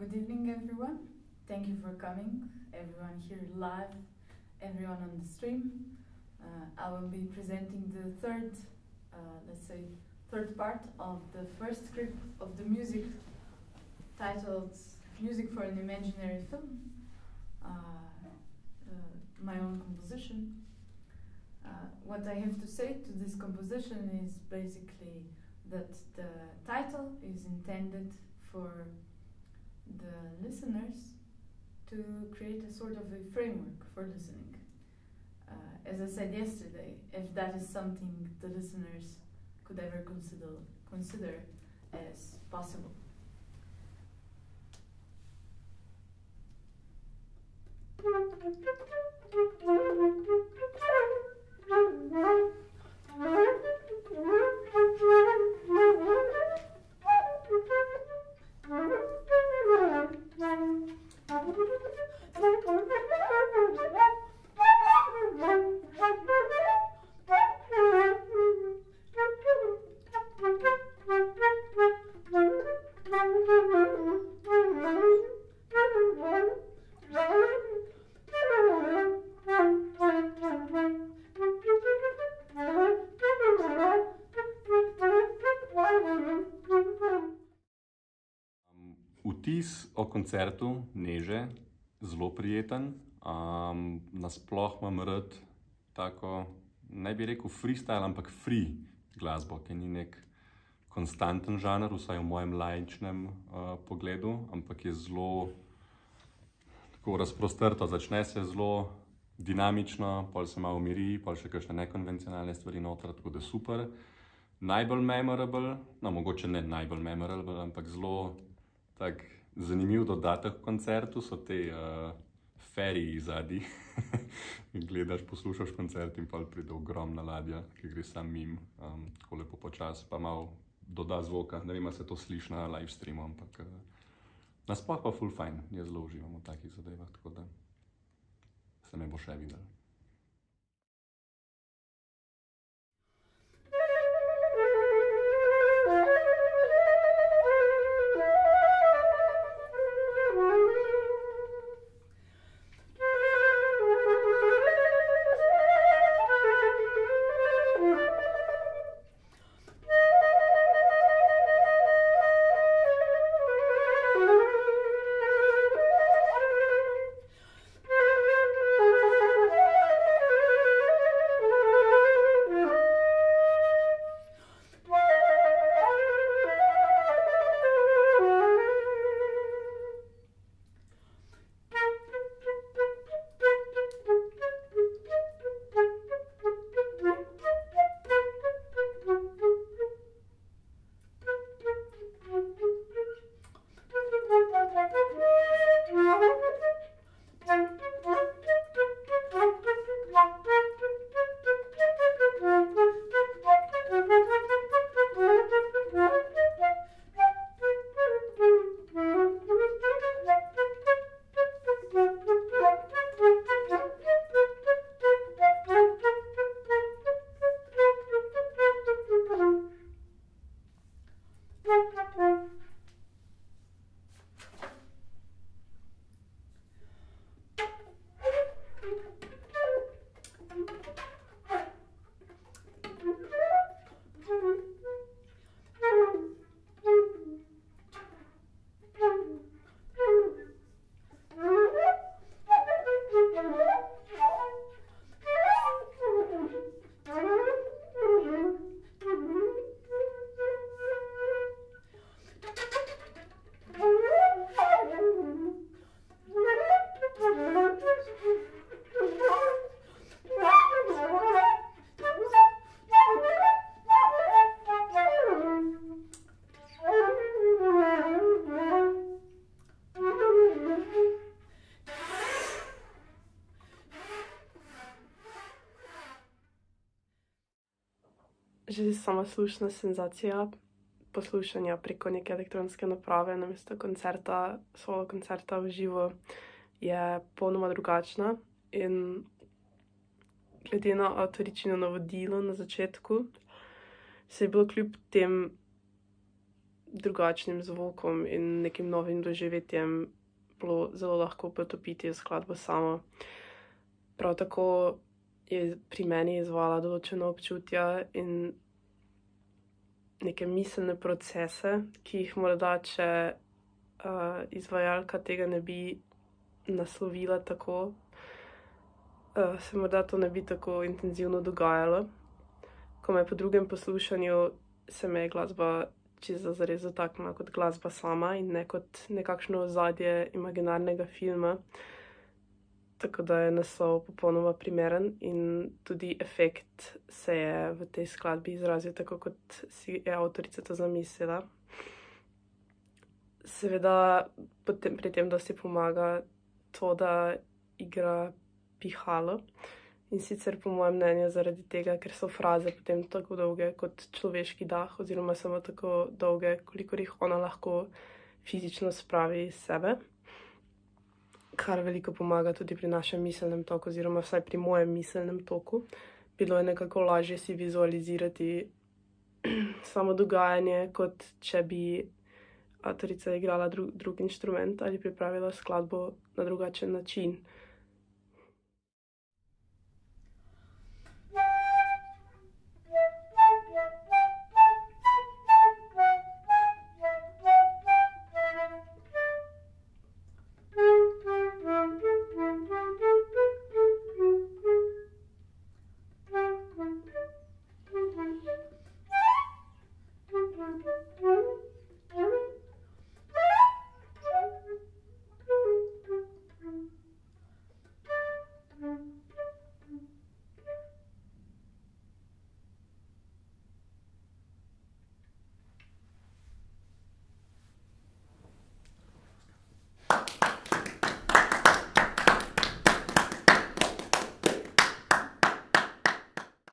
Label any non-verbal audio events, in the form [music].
Good evening, everyone. Thank you for coming, everyone here live, everyone on the stream. Uh, I will be presenting the third, uh, let's say, third part of the first script of the music titled Music for an Imaginary Film, uh, uh, my own composition. Uh, what I have to say to this composition is basically that the title is intended for the listeners to create a sort of a framework for listening. Uh, as I said yesterday, if that is something the listeners could ever consider consider as possible. [laughs] Vtis o koncertu Neže, zelo prijeten. Um, nasploh imam rad tako, ne bi rekel freestyle, ampak free glasbo, ki ni nek konstanten žanr, vsaj v mojem lajčnem uh, pogledu, ampak je zelo tako razprostrto. Začne se zelo dinamično, pol se malo umiri, pol še kakšne nekonvencionalne stvari noter, tako da super. Najbolj memorable, no mogoče ne najbolj memorable, ampak zelo tak zanimiv dodatek v koncertu so te uh, feriji zadnji. [laughs] Gledaš, poslušaš koncert in pa pride ogromna ladja, ki gre sam mim, um, tako lepo počasi, pa malo doda zvoka. Ne vem, se to sliši na live streamu, ampak uh, nasploh pa full fine, jaz zelo uživam v takih zadevah, tako da se me bo še videl. Že sama slušna senzacija poslušanja preko neke elektronske naprave, namesto koncerta, solo koncerta v živo, je popolnoma drugačna. In glede na avtoričino navodilo na začetku, se je bilo kljub tem drugačnim zvokom in nekim novim doživetjem bilo zelo lahko potopiti v skladbo samo. Prav tako je pri meni izvala določena občutja in neke miselne procese, ki jih morda, če uh, izvajalka tega ne bi naslovila tako, uh, se morda to ne bi tako intenzivno dogajalo. Ko me po drugem poslušanju se me je glasba čisto zares dotaknila kot glasba sama in ne kot nekakšno ozadje imaginarnega filma. Tako da je naslov popolnoma primeren in tudi efekt se je v tej skladbi izrazil tako, kot si je avtorica to zamislila. Seveda potem, pri tem, da si pomaga to, da igra pihalo. In sicer, po mojem mnenju, zaradi tega, ker so fraze potem tako dolge kot človeški dah, oziroma samo tako dolge, koliko jih ona lahko fizično spravi iz sebe, kar veliko pomaga tudi pri našem miselnem toku, oziroma vsaj pri mojem miselnem toku. Bilo je nekako lažje si vizualizirati [clears throat] samo dogajanje, kot če bi avtorica igrala drug, drug inštrument ali pripravila skladbo na drugačen način.